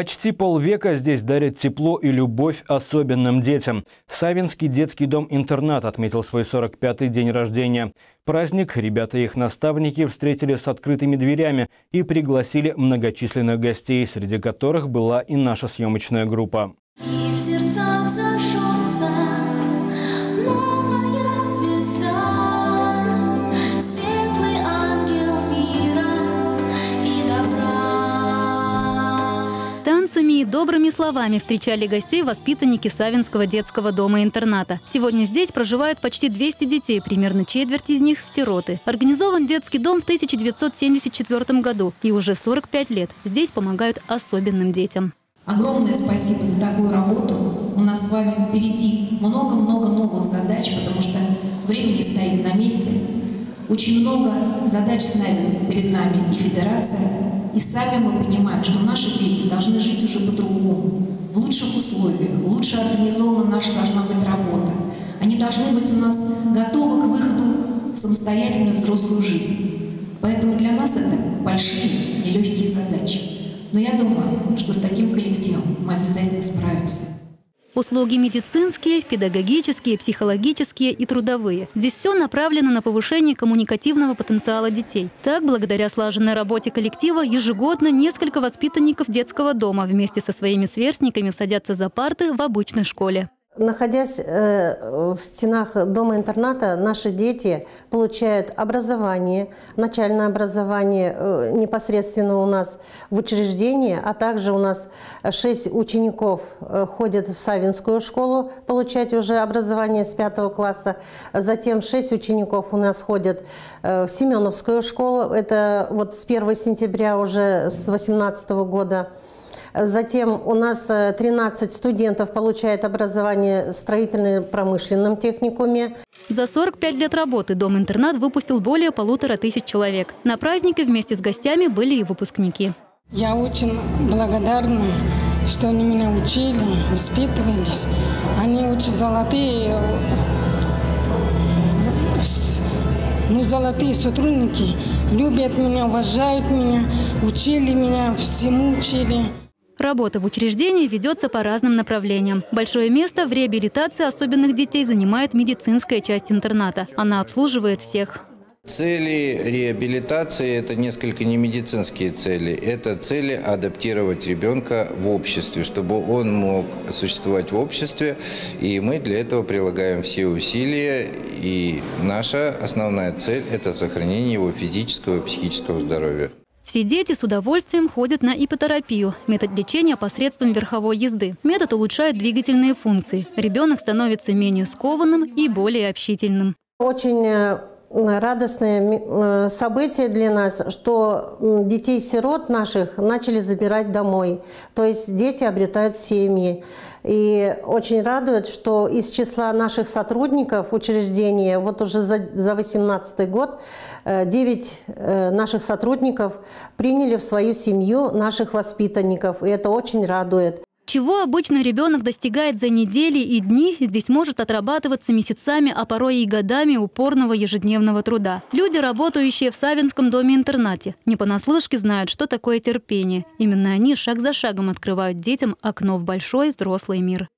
Почти полвека здесь дарят тепло и любовь особенным детям. Савинский детский дом-интернат отметил свой 45-й день рождения. Праздник ребята и их наставники встретили с открытыми дверями и пригласили многочисленных гостей, среди которых была и наша съемочная группа. И в сердцах добрыми словами встречали гостей воспитанники Савинского детского дома-интерната. Сегодня здесь проживают почти 200 детей, примерно четверть из них – сироты. Организован детский дом в 1974 году, и уже 45 лет здесь помогают особенным детям. Огромное спасибо за такую работу. У нас с вами впереди много-много новых задач, потому что время не стоит на месте. Очень много задач ставит перед нами и Федерация, и сами мы понимаем, что наши дети должны жить уже по-другому, в лучших условиях, лучше организована наша должна быть работа. Они должны быть у нас готовы к выходу в самостоятельную взрослую жизнь. Поэтому для нас это большие и легкие задачи. Но я думаю, что с таким коллективом мы обязательно справимся. Услуги медицинские, педагогические, психологические и трудовые. Здесь все направлено на повышение коммуникативного потенциала детей. Так, благодаря слаженной работе коллектива, ежегодно несколько воспитанников детского дома вместе со своими сверстниками садятся за парты в обычной школе. Находясь э, в стенах дома-интерната, наши дети получают образование, начальное образование э, непосредственно у нас в учреждении, а также у нас шесть учеников э, ходят в Савинскую школу получать уже образование с пятого класса. Затем шесть учеников у нас ходят в Семеновскую школу, это вот с 1 сентября уже с 2018 года. Затем у нас 13 э, студентов получает образование в строительно-промышленном техникуме. За 45 лет работы Дом-интернат выпустил более полутора тысяч человек. На празднике вместе с гостями были и выпускники. Я очень благодарна, что они меня учили, воспитывались. Они очень золотые, ну, золотые сотрудники, любят меня, уважают меня, учили меня, всему учили. Работа в учреждении ведется по разным направлениям. Большое место в реабилитации особенных детей занимает медицинская часть интерната. Она обслуживает всех. Цели реабилитации – это несколько не медицинские цели. Это цели адаптировать ребенка в обществе, чтобы он мог существовать в обществе. И мы для этого прилагаем все усилия. И наша основная цель – это сохранение его физического и психического здоровья. Все дети с удовольствием ходят на ипотерапию – метод лечения посредством верховой езды. Метод улучшает двигательные функции. Ребенок становится менее скованным и более общительным. Очень э, радостное э, событие для нас, что детей-сирот наших начали забирать домой. То есть дети обретают семьи. И очень радует, что из числа наших сотрудников учреждения, вот уже за 2018 год, 9 э, наших сотрудников приняли в свою семью наших воспитанников. И это очень радует. Чего обычно ребенок достигает за недели и дни, здесь может отрабатываться месяцами, а порой и годами упорного ежедневного труда. Люди, работающие в Савинском доме-интернате, не понаслышке знают, что такое терпение. Именно они шаг за шагом открывают детям окно в большой взрослый мир.